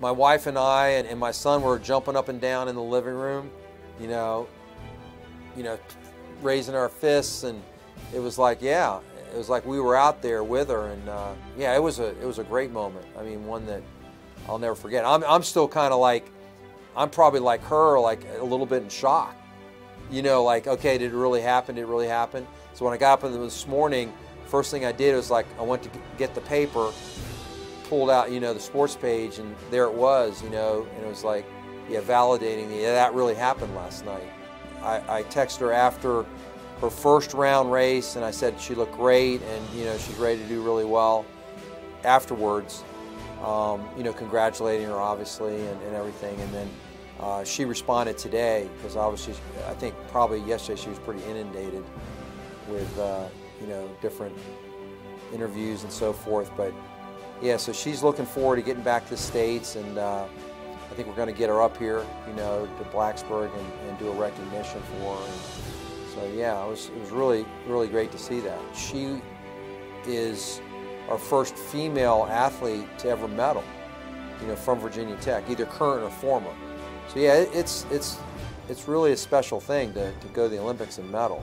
my wife and I and, and my son were jumping up and down in the living room, you know, you know, raising our fists, and it was like, yeah, it was like we were out there with her, and uh, yeah, it was a it was a great moment. I mean, one that I'll never forget. I'm I'm still kind of like, I'm probably like her, like a little bit in shock. You know, like okay, did it really happen? Did it really happen? So when I got up this morning, first thing I did was like I went to get the paper, pulled out you know the sports page, and there it was. You know, and it was like, yeah, validating. Yeah, that really happened last night. I, I texted her after her first round race, and I said she looked great, and you know she's ready to do really well. Afterwards, um, you know, congratulating her obviously and, and everything, and then uh, she responded today because obviously I think probably yesterday she was pretty inundated with uh, you know different interviews and so forth, but yeah, so she's looking forward to getting back to the states, and uh, I think we're going to get her up here, you know, to Blacksburg and, and do a recognition for her. And, so yeah, it was, it was really, really great to see that. She is our first female athlete to ever medal, you know, from Virginia Tech, either current or former. So yeah, it, it's, it's, it's really a special thing to, to go to the Olympics and medal.